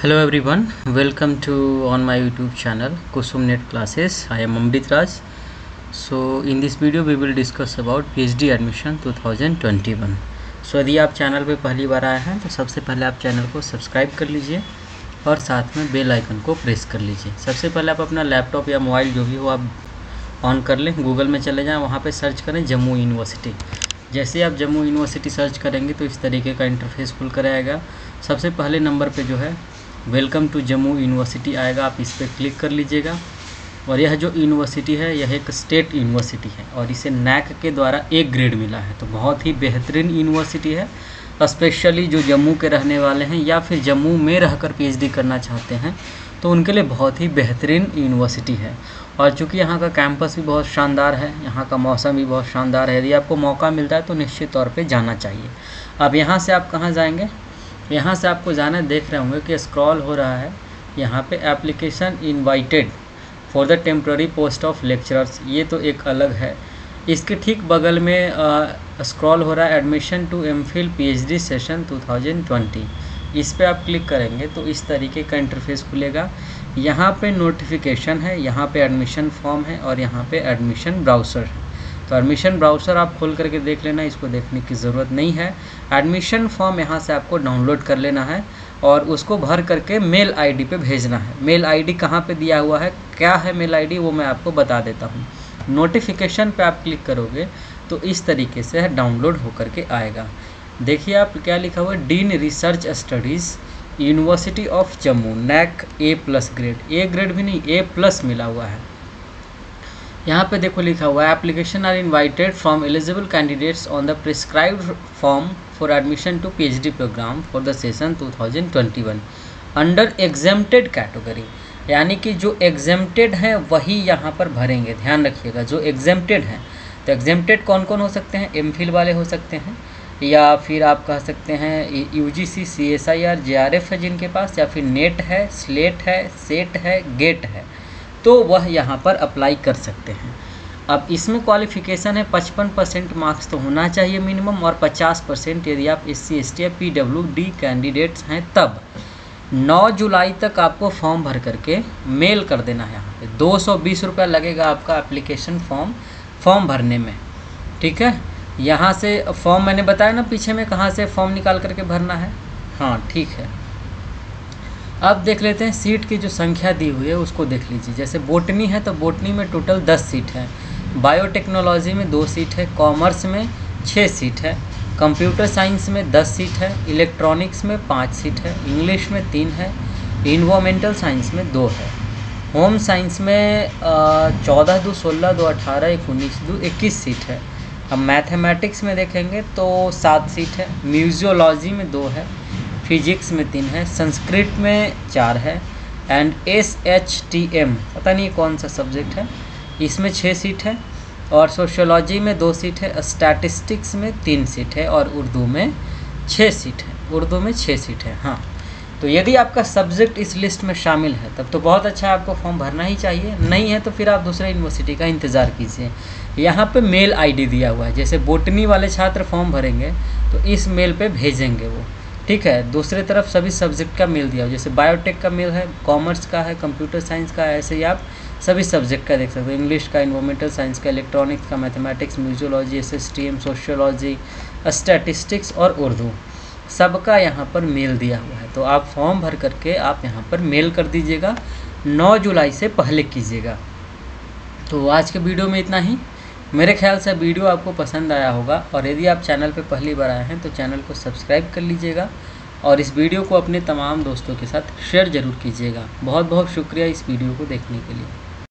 Hello everyone, welcome to on my YouTube channel Kusumnet classes. I am Amrit Raj. So in this video we will discuss about PhD admission 2021. So यदि आप channel पे पहली बार आए हैं तो सबसे पहले आप चैनल को सब्सक्राइब कर लीजिए और साथ में बेल आइकन को प्रेस कर लीजिए सबसे पहले आप अपना लैपटॉप या मोबाइल जो भी हो आप ऑन कर लें गूगल में चले जाएँ वहाँ पे सर्च करें जम्मू यूनिवर्सिटी जैसे आप जम्मू यूनिवर्सिटी सर्च करेंगे तो इस तरीके का इंटरफेस खुल कर आएगा सबसे पहले नंबर पे जो है वेलकम टू जम्मू यूनिवर्सिटी आएगा, आप इस पर क्लिक कर लीजिएगा। और यह जो यूनिवर्सिटी है, यह एक स्टेट यूनिवर्सिटी है और इसे नैक के द्वारा एक ग्रेड मिला है। तो बहुत ही बेहतरीन यूनिवर्सिटी है, स्पेशली जो जम्मू के रहने वाले हैं या फिर जम्मू में रहकर पीएचडी करना चाहते हैं तो उनके लिए बहुत ही बेहतरीन यूनिवर्सिटी है। और चूँकि यहाँ का कैंपस भी बहुत शानदार है, यहाँ का मौसम भी बहुत शानदार है, यदि आपको मौका मिलता है तो निश्चित तौर पे जाना चाहिए। अब यहाँ से आप कहाँ जाएँगे? यहाँ से आपको जाना देख रहे होंगे कि स्क्रॉल हो रहा है। यहाँ पे application invited for the temporary post of lecturers ये तो एक अलग है। इसके ठीक बगल में स्क्रॉल हो रहा है admission to M Phil P session two thousand twenty इस पर आप क्लिक करेंगे तो इस तरीके का इंटरफेस खुलेगा। यहाँ पे नोटिफिकेशन है, यहाँ पे एडमिशन फॉर्म है और यहाँ पे एडमिशन ब्राउज़र है। तो एडमिशन ब्राउज़र आप खोल करके देख लेना, इसको देखने की ज़रूरत नहीं है। एडमिशन फॉर्म यहाँ से आपको डाउनलोड कर लेना है और उसको भर करके मेल आईडी पे भेजना है। मेल आईडी कहाँ पे दिया हुआ है, क्या है मेल आईडी वो मैं आपको बता देता हूँ। नोटिफिकेशन पे आप क्लिक करोगे तो इस तरीके से डाउनलोड होकर के आएगा। देखिए आप क्या लिखा हुआ है dean research studies university of Jammu NAAC A plus grade A grade भी नहीं ए प्लस मिला हुआ है। यहाँ पे देखो लिखा हुआ है application are invited from eligible candidates on the prescribed form for admission to PhD program for the session 2021 under exempted category यानी कि जो एग्जेम्प्टेड हैं, वही यहाँ पर भरेंगे। ध्यान रखिएगा, जो एग्जेम्प्टेड हैं तो एग्जेम्प्टेड कौन कौन हो सकते हैं? एम वाले हो सकते हैं, या फिर आप कह सकते हैं U G C C S I R J R F है जिनके पास, या फिर नेट है स्लेट है सेट है गेट है। तो वह यहाँ पर अप्लाई कर सकते हैं। अब इसमें क्वालिफ़िकेशन है, पचपन परसेंट मार्क्स तो होना चाहिए मिनिमम और पचास परसेंट यदि आप एस सी एस टी या पी डब्ल्यू डी कैंडिडेट्स हैं तब। 9 जुलाई तक आपको फॉर्म भर करके मेल कर देना है यहाँ पे। दो सौ लगेगा आपका एप्लीकेशन फॉर्म फॉर्म भरने में। ठीक है? यहाँ से फॉर्म मैंने बताया ना, पीछे में कहाँ से फॉर्म निकाल करके भरना है? हाँ ठीक है। अब देख लेते हैं सीट की जो संख्या दी हुई है, उसको देख लीजिए। जैसे बोटनी है तो बोटनी में टोटल दस सीट है। बायोटेक्नोलॉजी में दो सीट है कॉमर्स में छः सीट है। कंप्यूटर साइंस में दस सीट है इलेक्ट्रॉनिक्स में पाँच सीट है इंग्लिश में तीन है इन्वामेंटल साइंस में दो है। होम साइंस में चौदह दो सोलह दो अठारह एक उन्नीस दो इक्कीस सीट है। अब मैथमेटिक्स में देखेंगे तो सात सीट है। म्यूजियोलॉजी में दो है। फिजिक्स में तीन है, संस्कृत में चार है and S H T M पता नहीं कौन सा सब्जेक्ट है, इसमें छः सीट है, और सोशोलॉजी में दो सीट है स्टैटिस्टिक्स में तीन सीट है, और उर्दू में छः सीट है, उर्दू में छः सीट है हाँ। तो यदि आपका सब्जेक्ट इस लिस्ट में शामिल है, तब तो बहुत अच्छा आपको फॉर्म भरना ही चाहिए, नहीं है तो फिर आप दूसरे यूनिवर्सिटी का इंतज़ार कीजिए। यहाँ पे मेल आईडी दिया हुआ है, जैसे बोटनी वाले छात्र फॉर्म भरेंगे तो इस मेल पे भेजेंगे वो। ठीक है, दूसरे तरफ़ सभी सब्जेक्ट का मेल दिया हो। जैसे बायोटेक का मेल है कॉमर्स का है कंप्यूटर साइंस का है ऐसे ही आप सभी सब्जेक्ट का देख सकते हो। इंग्लिश का इन्वामेंटल साइंस का इलेक्ट्रॉनिक्स का mathematics museology S S T M sociology statistics और उर्दू। सबका यहाँ पर मेल दिया हुआ है। तो आप फॉर्म भर करके आप यहाँ पर मेल कर दीजिएगा। 9 जुलाई से पहले कीजिएगा। तो आज के वीडियो में इतना ही। मेरे ख्याल से वीडियो आपको पसंद आया होगा और यदि आप चैनल पर पहली बार आए हैं तो चैनल को सब्सक्राइब कर लीजिएगा और इस वीडियो को अपने तमाम दोस्तों के साथ शेयर ज़रूर कीजिएगा। बहुत बहुत शुक्रिया इस वीडियो को देखने के लिए।